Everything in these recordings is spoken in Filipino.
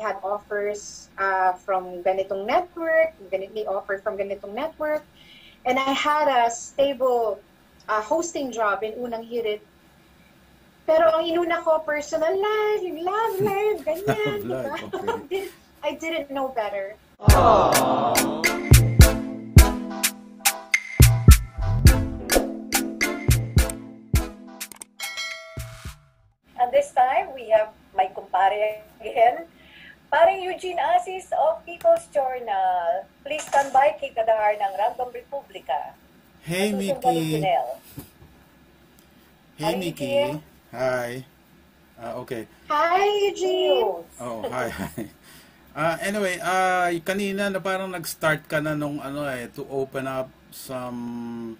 had offers uh, from ganitong network, ganit may offer from ganitong network, and I had a stable uh, hosting job in Unang Hirit. Pero ang inuna ko, personal life, yung love life, ganyan. Love life, diba? okay. I didn't know better. And this time, we have my kumpare again, paring Eugene Asis of People's Journal. Please stand by kay Kadahar ng Random Republica. Hey, Susunod ang Mickey. Hey, Hi, Mickey. Hi. Ah, okay. Hi, Eugene! Oh, hi, hi. Ah, anyway, ah kanina na parang nag-start ka na nung ano eh to open up some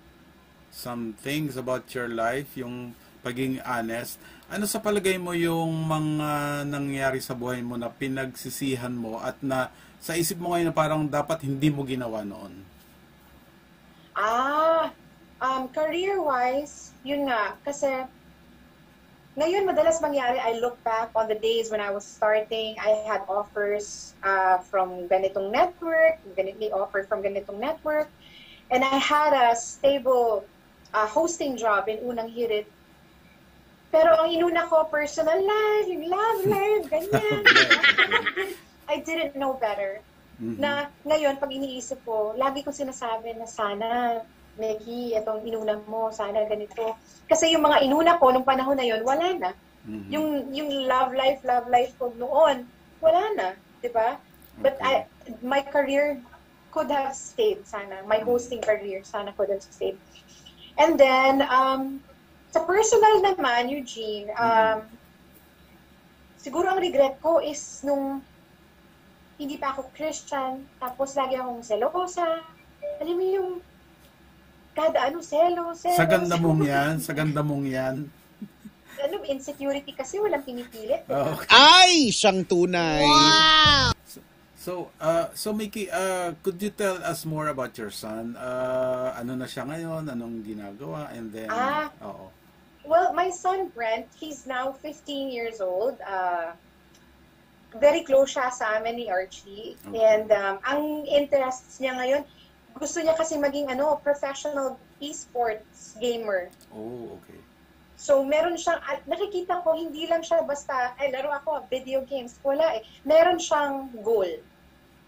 some things about your life, yung pagiging honest. Ano sa palagay mo yung mga nangyari sa buhay mo na pinagsisihan mo at na sa isip mo ngayon na parang dapat hindi mo ginawa noon? Ah, um, career-wise, yun nga, kasi ngayon madalas mangyari, I look back on the days when I was starting, I had offers uh, from ganitong network, ganit may offer from ganitong network, and I had a stable uh, hosting job in Unang Hirit. Pero ang inuna ko, personal life, love life, ganyan. I didn't know better Mhm. na ngayon, pag iniisip ko, lagi ko sinasabi na sana, Maggie, itong inuna mo, sana ganito. Kasi yung mga inuna ko nung panahon na yon wala na. Mhm. Yung yung love life, love life ko noon, wala na, 'di ba? But I, my career could have stayed sana. My hosting career sana could have stayed. And then, um, sa personal naman, Eugene, um, siguro ang regret ko is nung hindi pa ako Christian, tapos lagi akong selosa. Alam mo yung kada ano, selo, selo. Sa ganda selo. mong yan, sa ganda mong yan. Ano, insecurity kasi walang pinipilit. ba? Okay. Ay, siyang tunay. So, uh, so Mickey, uh, could you tell us more about your son? Uh, ano na siya ngayon? Anong ginagawa? And then, Ah. oo. My son Brent, he's now 15 years old. Uh, very close siya sa amin ni Archie. Okay. And um, ang interests niya ngayon, gusto niya kasi maging ano, professional esports gamer. Oh, okay. So, meron siyang, at nakikita ko, hindi lang siya basta, ay, laro ako, video games. Wala eh. Meron siyang goal.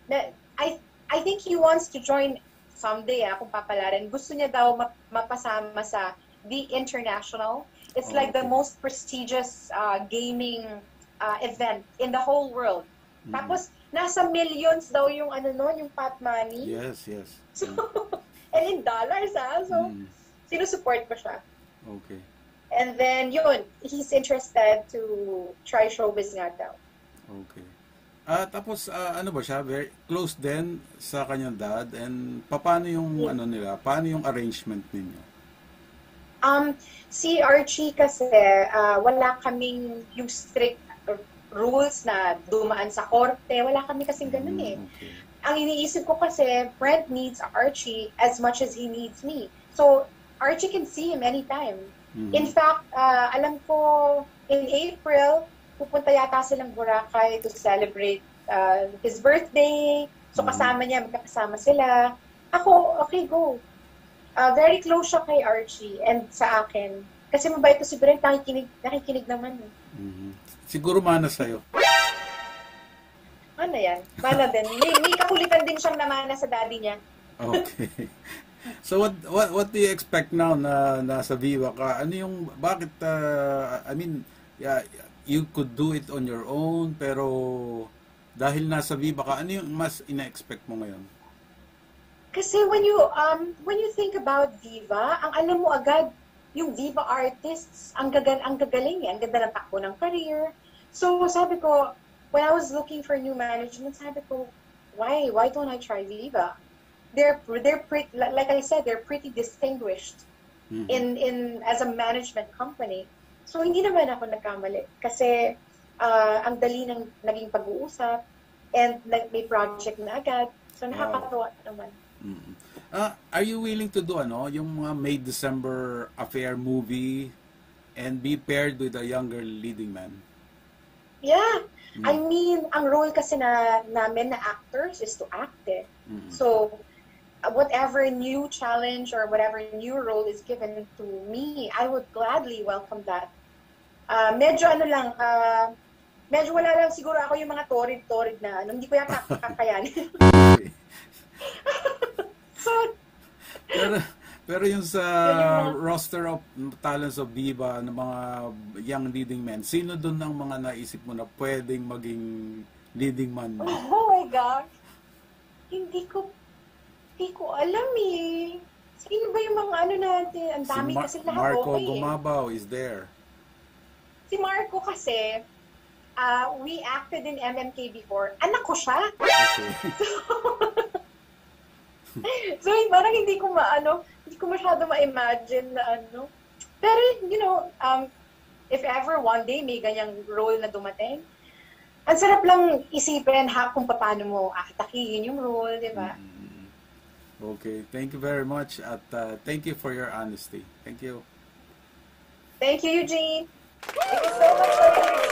Na, I, I think he wants to join someday, ah, kung papalaran. Gusto niya daw map- mapasama sa The International. It's Oh, like the okay. most prestigious uh, gaming uh, event in the whole world. Mhm. Tapos, nasa millions daw yung ano no, yung pot money. Yes, yes. So, and in dollars, ah. So, Mm, sinusupport ko siya. okay. And then, yun, he's interested to try showbiz nga daw. Okay. Ah, tapos ah, ano ba siya? Very close din sa kanyang dad and paano yung ano nila? Paano yung arrangement ninyo? Um, si Archie kasi, ah, wala kaming yung strict rules na dumaan sa korte. Wala kami kasing ganun eh. Mm, Okay. Ang iniisip ko kasi, Brent needs Archie as much as he needs me. So, Archie can see him anytime. Mhm. In fact, ah, alam ko, in April, pupunta yata silang Boracay to celebrate ah, his birthday. So, Mhm. kasama niya, magkakasama sila. Ako, okay, go. Ah, very close siya kay Archie and sa akin. Kasi mabait ko si Brent, nakikinig, nakikinig naman. eh. Mhm. Siguro mana sa'yo. Ano yan? Mana din. May, may kakulitan din siyang namana sa daddy niya. Okay. So what what what do you expect now na nasa Viva ka? Ano yung bakit uh, I mean yeah, you could do it on your own pero dahil nasa Viva ka, ano yung mas ina-expect mo ngayon? Kasi when you um when you think about Viva, ang alam mo agad yung Viva artists, ang gagal ang gagaling eh, ang ganda ng takbo ng career. So sabi ko, when I was looking for new management, sabi ko, why why don't I try Viva? They're they're pretty like I said, they're pretty distinguished Mhm. in in as a management company. So hindi naman ako nagkamali kasi ah, ang dali ng naging pag-uusap and like, may project na agad. So nakakatuwa naman. Mhm. Ah, are you willing to do ano, yung mga May December affair movie and be paired with a younger leading man? Yeah. I mean, ang role kasi na namin na actors is to act eh. Mm. So, uh, whatever new challenge or whatever new role is given to me, I would gladly welcome that. Uh, medyo ano lang, uh, medyo wala lang siguro ako yung mga torid-torid na ano, hindi ko yata kakayanin. So, pero pero yung sa Yun yung mga- roster of talents of Viva ng mga young leading men, sino doon ang mga naisip mo na pwedeng maging leading man mo? oh my gosh, hindi ko, hindi ko alam eh. Sino ba yung mga ano natin? Ang Si dami Ma- kasi lahat Marco okay eh. Gumabaw is there. Si Marco kasi, uh, we acted in MMK before. Anak ko siya. Okay. so, parang hindi ko maano, hindi ko masyado ma-imagine na ano. Pero, you know, um, if ever one day may ganyang role na dumating, ang sarap lang isipin ha kung paano mo akatakihin yung role, di ba? Mm. Okay, thank you very much at uh, thank you for your honesty. Thank you. Thank you, Eugene. Thank you so much,